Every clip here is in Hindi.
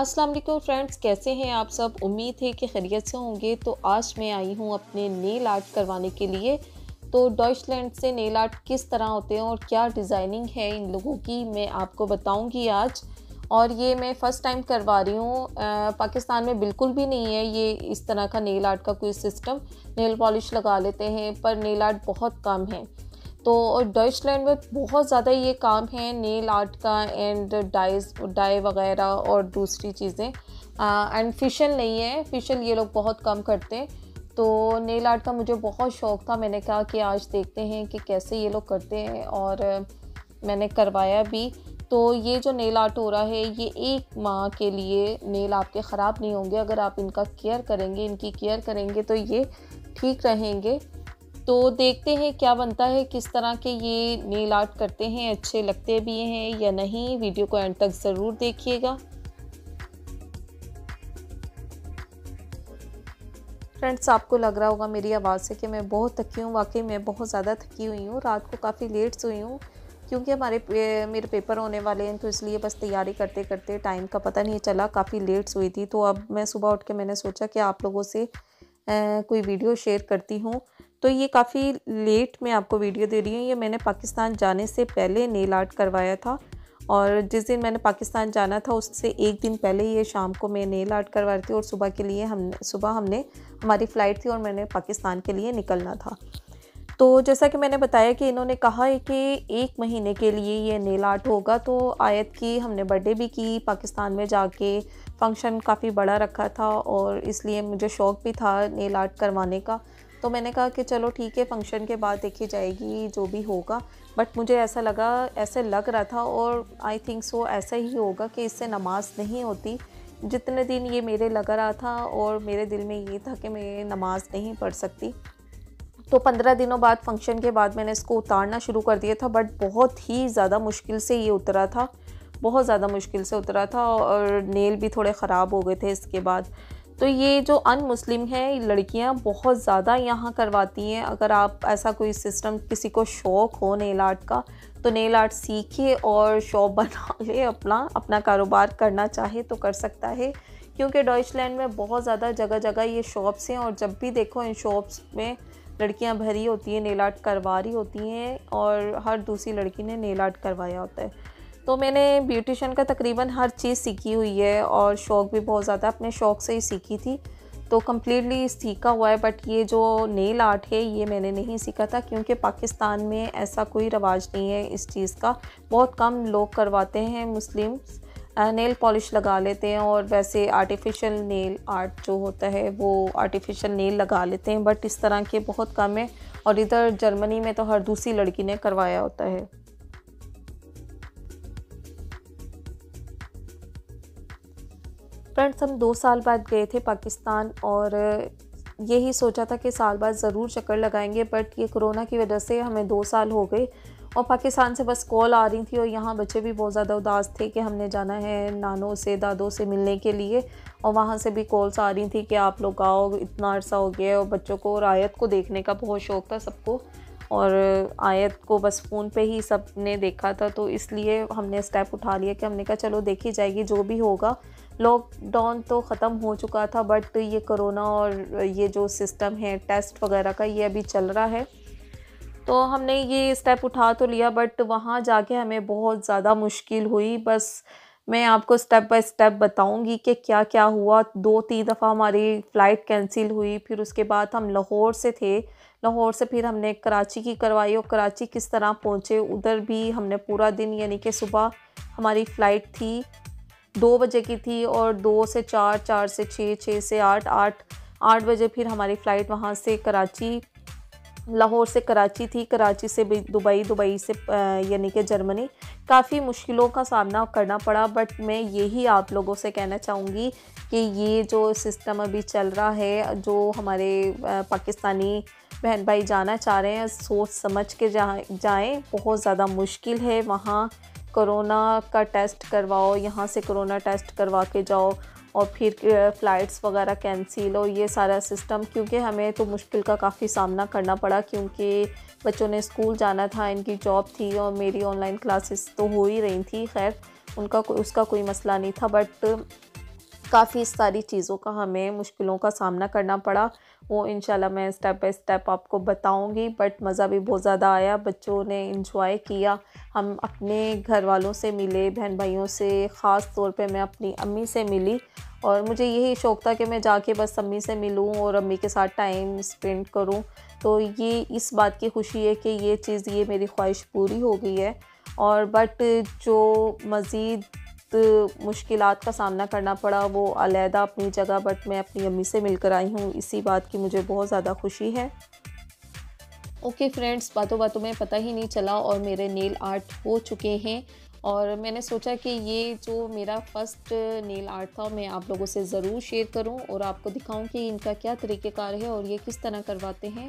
अस्सलाम वालेकुम फ्रेंड्स, कैसे हैं आप सब? उम्मीद है कि खैरियत से होंगे। तो आज मैं आई हूँ अपने नेल आर्ट करवाने के लिए। तो डॉइचलैंड से नेल आर्ट किस तरह होते हैं और क्या डिज़ाइनिंग है इन लोगों की, मैं आपको बताऊँगी आज। और ये मैं फ़र्स्ट टाइम करवा रही हूँ। पाकिस्तान में बिल्कुल भी नहीं है ये इस तरह का नेल आर्ट का कोई सिस्टम। नेल पॉलिश लगा लेते हैं, पर नेल आर्ट बहुत कम है। तो डॉइचलैंड में बहुत ज़्यादा ये काम है, नेल आर्ट का एंड डाइज डाई वगैरह और दूसरी चीज़ें। एंड फिशल नहीं है फिशल ये लोग बहुत कम करते हैं। तो नेल आर्ट का मुझे बहुत शौक़ था, मैंने कहा कि आज देखते हैं कि कैसे ये लोग करते हैं और मैंने करवाया भी। तो ये जो नेल आर्ट हो रहा है, ये एक माह के लिए नेल आपके ख़राब नहीं होंगे, अगर आप इनका केयर करेंगे, इनकी केयर करेंगे तो ये ठीक रहेंगे। तो देखते हैं क्या बनता है किस तरह के ये नेल आर्ट करते हैं अच्छे लगते भी हैं या नहीं वीडियो को एंड तक ज़रूर देखिएगा। फ्रेंड्स आपको लग रहा होगा मेरी आवाज़ से कि मैं बहुत थकी हूँ वाकई मैं बहुत ज़्यादा थकी हुई हूँ रात को काफ़ी लेट सोई हूँ क्योंकि हमारे पे, मेरे पेपर होने वाले हैं तो इसलिए बस तैयारी करते करते टाइम का पता नहीं चला काफ़ी लेट सोई थी तो अब मैं सुबह उठ के मैंने सोचा कि आप लोगों से आ, कोई वीडियो शेयर करती हूँ। तो ये काफ़ी लेट मैं आपको वीडियो दे रही हूँ। ये मैंने पाकिस्तान जाने से पहले नेल आर्ट करवाया था और जिस दिन मैंने पाकिस्तान जाना था, उससे एक दिन पहले ये शाम को मैं नेल आर्ट करवा रही थी और सुबह के लिए हम, सुबह हमने, हमारी फ़्लाइट थी और मैंने पाकिस्तान के लिए निकलना था। तो जैसा कि मैंने बताया कि इन्होंने कहा है कि एक महीने के लिए ये नेल आर्ट होगा तो आयत की हमने बर्थडे भी की, पाकिस्तान में जाके फ़ंक्शन काफ़ी बड़ा रखा था और इसलिए मुझे शौक़ भी था नेल आर्ट करवाने का। तो मैंने कहा कि चलो ठीक है फ़ंक्शन के बाद देखी जाएगी जो भी होगा। बट मुझे ऐसा लगा, ऐसे लग रहा था और आई थिंक सो ऐसा ही होगा कि इससे नमाज़ नहीं होती। जितने दिन ये मेरे लगा रहा था और मेरे दिल में ये था कि मैं नमाज़ नहीं पढ़ सकती। तो पंद्रह दिनों बाद फ़ंक्शन के बाद मैंने इसको उतारना शुरू कर दिया था। बट बहुत ही ज़्यादा मुश्किल से ये उतरा था। बहुत ज़्यादा मुश्किल से उतरा था और नेल भी थोड़े ख़राब हो गए थे इसके बाद। तो ये जो अन मुस्लिम हैं लड़कियाँ बहुत ज़्यादा यहाँ करवाती हैं। अगर आप ऐसा कोई सिस्टम किसी को शौक़ हो नेल आर्ट का तो नेल आर्ट सीखे और शॉप बना ले, अपना अपना कारोबार करना चाहे तो कर सकता है। क्योंकि डॉइचलैंड में बहुत ज़्यादा जगह जगह ये शॉप्स हैं और जब भी देखो इन शॉप्स में लड़कियाँ भरी होती हैं, नेल आर्ट करवा रही होती हैं और हर दूसरी लड़की ने नेल आर्ट करवाया होता है। तो मैंने ब्यूटिशन का तकरीबन हर चीज़ सीखी हुई है और शौक़ भी बहुत ज़्यादा, अपने शौक़ से ही सीखी थी। तो कम्प्लीटली सीखा हुआ है बट ये जो नेल आर्ट है, ये मैंने नहीं सीखा था, क्योंकि पाकिस्तान में ऐसा कोई रवाज नहीं है इस चीज़ का। बहुत कम लोग करवाते हैं मुस्लिम नेल पॉलिश लगा लेते हैं और वैसे आर्टिफिशियल नेल आर्ट जो होता है, वो आर्टिफिशियल नेल लगा लेते हैं बट इस तरह के बहुत कम है। और इधर जर्मनी में तो हर दूसरी लड़की ने करवाया होता है। फ्रेंड्स हम दो साल बाद गए थे पाकिस्तान और यही सोचा था कि साल बाद ज़रूर चक्कर लगाएँगे बट ये कोरोना की वजह से हमें दो साल हो गए और पाकिस्तान से बस कॉल आ रही थी और यहाँ बच्चे भी बहुत ज़्यादा उदास थे कि हमने जाना है नानों से, दादों से मिलने के लिए और वहाँ से भी कॉल्स आ रही थी कि आप लोग आओ, इतना अरसा हो गया और बच्चों को और आयत को देखने का बहुत शौक़ था सबको और आयत को बस फ़ोन पे ही सबने देखा था तो इसलिए हमने स्टेप उठा लिया कि हमने कहा चलो देखी जाएगी, जो भी होगा लॉकडाउन तो ख़त्म हो चुका था बट ये कोरोना और ये जो सिस्टम है टेस्ट वगैरह का, ये अभी चल रहा है। तो हमने ये स्टेप उठा तो लिया बट वहाँ जाके हमें बहुत ज़्यादा मुश्किल हुई। बस मैं आपको स्टेप बाय स्टेप बताऊँगी कि क्या क्या हुआ। दो तीन दफ़ा हमारी फ़्लाइट कैंसिल हुई, फिर उसके बाद हम लाहौर से थे। लाहौर से फिर हमने कराची की करवाई और कराची किस तरह पहुँचे, उधर भी हमने पूरा दिन, यानी कि सुबह हमारी फ़्लाइट थी। दो बजे की थी और दो से चार चार से छः छः से आठ आठ आठ बजे फिर हमारी फ़्लाइट वहाँ से कराची, लाहौर से कराची थी। कराची से दुबई दुबई से यानी कि जर्मनी। काफ़ी मुश्किलों का सामना करना पड़ा बट मैं यही आप लोगों से कहना चाहूँगी कि ये जो सिस्टम अभी चल रहा है, जो हमारे पाकिस्तानी बहन भाई जाना चाह रहे हैं, सोच समझ के जा, जाएँ। बहुत ज़्यादा मुश्किल है वहाँ। कोरोना का टेस्ट करवाओ, यहाँ से कोरोना टेस्ट करवा के जाओ और फिर फ़्लाइट्स वगैरह कैंसिल हो, ये सारा सिस्टम क्योंकि हमें तो मुश्किल का काफ़ी सामना करना पड़ा, क्योंकि बच्चों ने स्कूल जाना था, इनकी जॉब थी और मेरी ऑनलाइन क्लासेस तो हो ही रही थी, खैर, उनका उसका कोई मसला नहीं था बट काफ़ी सारी चीज़ों का हमें मुश्किलों का सामना करना पड़ा। वो इन मैं स्टेप बाय स्टेप आपको बताऊँगी बट मज़ा भी बहुत ज़्यादा आया। बच्चों ने इंजॉय किया। हम अपने घर वालों से मिले बहन भाइयों से, ख़ास तौर पे मैं अपनी अम्मी से मिली। और मुझे यही शौक़ था कि मैं जाके बस अम्मी से मिलूँ और अम्मी के साथ टाइम स्पेंड करूँ। तो ये इस बात की खुशी है कि ये चीज़, ये मेरी ख्वाहिश पूरी हो गई है। और बट जो मज़ीद मुश्किल का सामना करना पड़ा। वो अलहदा अपनी जगह बट मैं अपनी अम्मी से मिलकर आई हूँ। इसी बात की मुझे बहुत ज़्यादा खुशी है। ओके okay फ्रेंड्स बातों बातों में पता ही नहीं चला और मेरे नेल आर्ट हो चुके हैं। और मैंने सोचा कि ये जो मेरा फ़र्स्ट नेल आर्ट था मैं आप लोगों से ज़रूर शेयर करूँ और आपको दिखाऊँ कि इनका क्या तरीक़ेकार है और ये किस तरह करवाते हैं।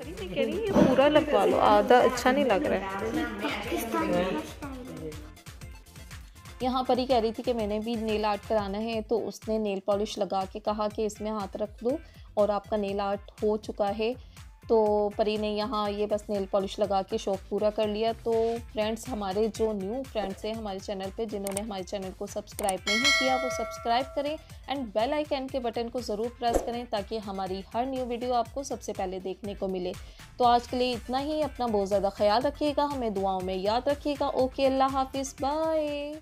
कह रही ये पूरा लगवा लो। आधा अच्छा नहीं लग रहा है। यहाँ पर ही कह रही थी कि मैंने भी नेल आर्ट कराना है तो उसने नेल पॉलिश लगा के कहा कि इसमें हाथ रख दो और आपका नेल आर्ट हो चुका है। तो परी ने यहाँ ये बस नेल पॉलिश लगा के शौक़ पूरा कर लिया। तो फ्रेंड्स, हमारे जो न्यू फ्रेंड्स हैं हमारे चैनल पे, जिन्होंने हमारे चैनल को सब्सक्राइब नहीं किया, वो सब्सक्राइब करें एंड बेल आइकन के बटन को ज़रूर प्रेस करें ताकि हमारी हर न्यू वीडियो आपको सबसे पहले देखने को मिले। तो आज के लिए इतना ही, अपना बहुत ज़्यादा ख्याल रखिएगा, हमें दुआओं में याद रखिएगा। ओके, अल्लाह हाफिज़, बाय।